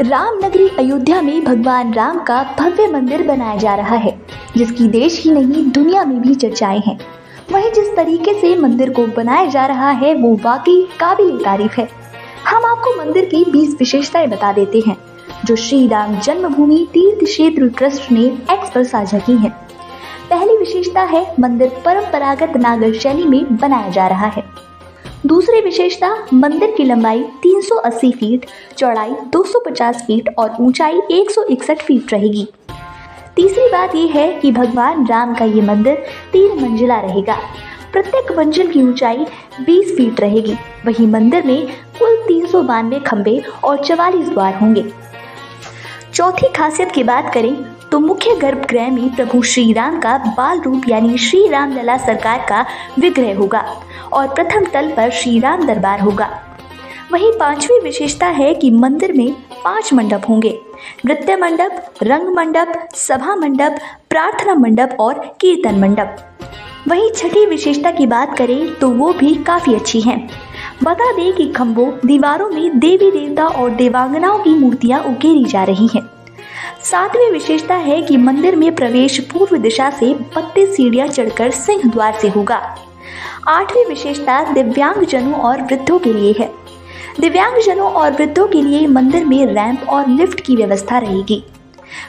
राम नगरी अयोध्या में भगवान राम का भव्य मंदिर बनाया जा रहा है, जिसकी देश ही नहीं, दुनिया में भी चर्चाएँ हैं। वहीं जिस तरीके से मंदिर को बनाया जा रहा है, वो वाकई काबिल तारीफ़ है। हम आपको मंदिर की 20 विशेषताएँ बता देते हैं, जो श्री राम जन्मभूमि तीर्थ क्षेत्र ट्रस्ट ने एक्स पर साझा की है। पहली विशेषता है, मंदिर परंपरागत नागर शैली में बनाया जा रहा है। दूसरी विशेषता, मंदिर की लंबाई 380 फीट, चौड़ाई 250 फीट और ऊंचाई 161 फीट रहेगी। तीसरी बात यह है कि भगवान राम का ये मंदिर तीन मंजिला रहेगा। प्रत्येक मंजिल की ऊंचाई 20 फीट रहेगी। वही मंदिर में कुल तीन खंभे और चवालीस द्वार होंगे। चौथी खासियत की बात करें तो मुख्य गर्भगृह में प्रभु श्री राम का बाल रूप यानी श्री राम लला सरकार का विग्रह होगा और प्रथम तल पर श्री राम दरबार होगा। वहीं पांचवी विशेषता है कि मंदिर में पाँच मंडप होंगे। नृत्य मंडप, रंग मंडप, सभा मंडप, प्रार्थना मंडप और कीर्तन मंडप। वहीं छठी विशेषता की बात करें तो वो भी काफ़ी अच्छी है। बता दें कि खम्भों दीवारों में देवी देवता और देवांगनाओं की मूर्तियाँ उकेरी जा रही हैं। सातवीं विशेषता है कि मंदिर में प्रवेश पूर्व दिशा से बत्तीस सीढ़ियाँ चढ़कर सिंह द्वार से होगा। आठवीं विशेषता दिव्यांग जनों और वृद्धों के लिए है। दिव्यांग जनों और वृद्धों के लिए मंदिर में रैंप और लिफ्ट की व्यवस्था रहेगी।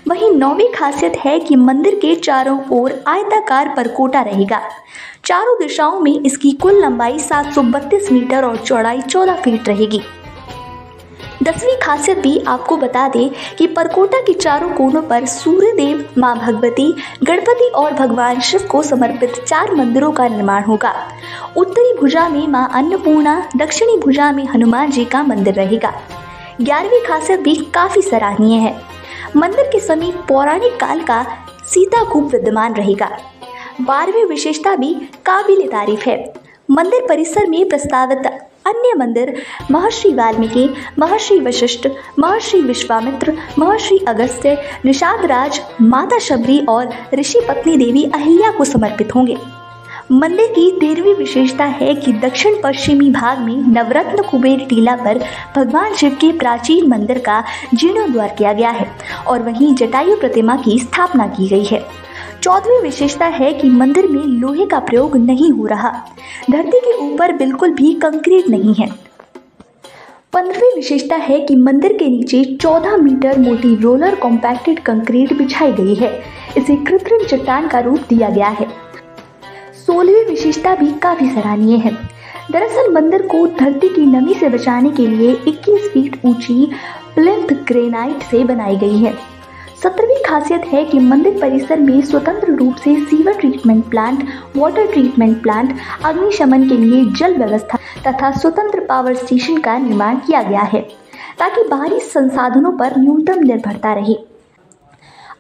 वहीं नौवीं खासियत है कि मंदिर के चारों ओर आयताकार परकोटा रहेगा। चारों दिशाओं में इसकी कुल लंबाई 732 मीटर और चौड़ाई 14 फीट रहेगी। दसवीं खासियत भी आपको बता दें कि परकोटा के चारों कोनों पर सूर्य देव माँ भगवती, गणपति और भगवान शिव को समर्पित चार मंदिरों का निर्माण होगा। उत्तरी भुजा में माँ अन्नपूर्णा, दक्षिणी भुजा में हनुमान जी का मंदिर रहेगा। ग्यारहवीं खासियत भी काफ़ी सराहनीय है। मंदिर के समीप पौराणिक काल का सीता कूप विद्यमान रहेगा। बारहवीं विशेषता भी काबिल तारीफ़ है। मंदिर परिसर में प्रस्तावित अन्य मंदिर, महर्षि वाल्मीकि, महर्षि वशिष्ठ, महर्षि विश्वामित्र, महर्षि अगस्त्य, निषाद राज, माता शबरी और ऋषि पत्नी देवी अहिल्या को समर्पित होंगे। मंदिर की तेरहवीं विशेषता है कि दक्षिण पश्चिमी भाग में नवरत्न कुबेर टीला पर भगवान शिव के प्राचीन मंदिर का जीर्णोद्वार किया गया है और वहीं जटायु प्रतिमा की स्थापना की गई है। चौदहवीं विशेषता है कि मंदिर में लोहे का प्रयोग नहीं हो रहा। धरती के ऊपर बिल्कुल भी कंक्रीट नहीं है। पंद्रहवीं विशेषता है कि मंदिर के नीचे 14 मीटर मोटी रोलर कॉम्पैक्टेड कंक्रीट बिछाई गई है। इसे कृत्रिम चट्टान का रूप दिया गया है। सोलहवीं विशेषता भी काफ़ी सराहनीय है। दरअसल मंदिर को धरती की नमी से बचाने के लिए 21 फीट ऊँची प्लिंथ ग्रेनाइट से बनाई गई है। सत्रहवीं खासियत है कि मंदिर परिसर में स्वतंत्र रूप से sewer treatment plant water treatment plant अग्निशमन के लिए जल व्यवस्था तथा स्वतंत्र पावर स्टेशन का निर्माण किया गया है, ताकि बाहरी संसाधनों पर न्यूनतम निर्भरता रहे।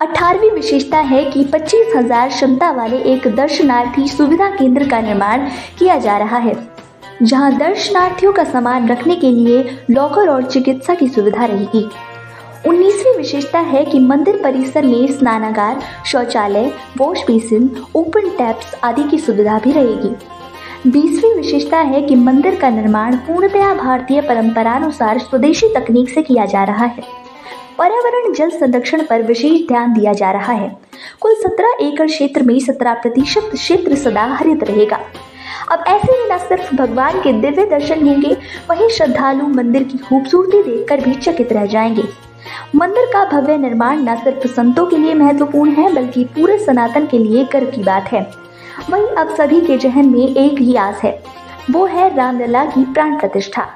अठारहवीं विशेषता है कि पच्चीस हज़ार क्षमता वाले एक दर्शनार्थी सुविधा केंद्र का निर्माण किया जा रहा है, जहाँ दर्शनार्थियों का सामान रखने के लिए लॉकर और चिकित्सा की सुविधा रहेगी। उन्नीसवीं विशेषता है कि मंदिर परिसर में स्नानागार, शौचालय, वॉश बेसिन, ओपन टैप्स आदि की सुविधा भी रहेगी। बीसवीं विशेषता है कि मंदिर का निर्माण पूर्णतया भारतीय परंपरानुसार स्वदेशी तकनीक से किया जा रहा है। पर्यावरण, जल संरक्षण पर विशेष ध्यान दिया जा रहा है। कुल 17 एकड़ क्षेत्र में 17 प्रतिशत क्षेत्र सदा हरित रहेगा। अब ऐसे ही न सिर्फ़ भगवान के दिव्य दर्शन होंगे, वहीं श्रद्धालु मंदिर की खूबसूरती देखकर भी चकित रह जाएँगे। मंदिर का भव्य निर्माण न सिर्फ़ संतों के लिए महत्वपूर्ण है, बल्कि पूरे सनातन के लिए गर्व की बात है। वहीं अब सभी के जहन में एक ही आस है, वो है रामलला की प्राण प्रतिष्ठा।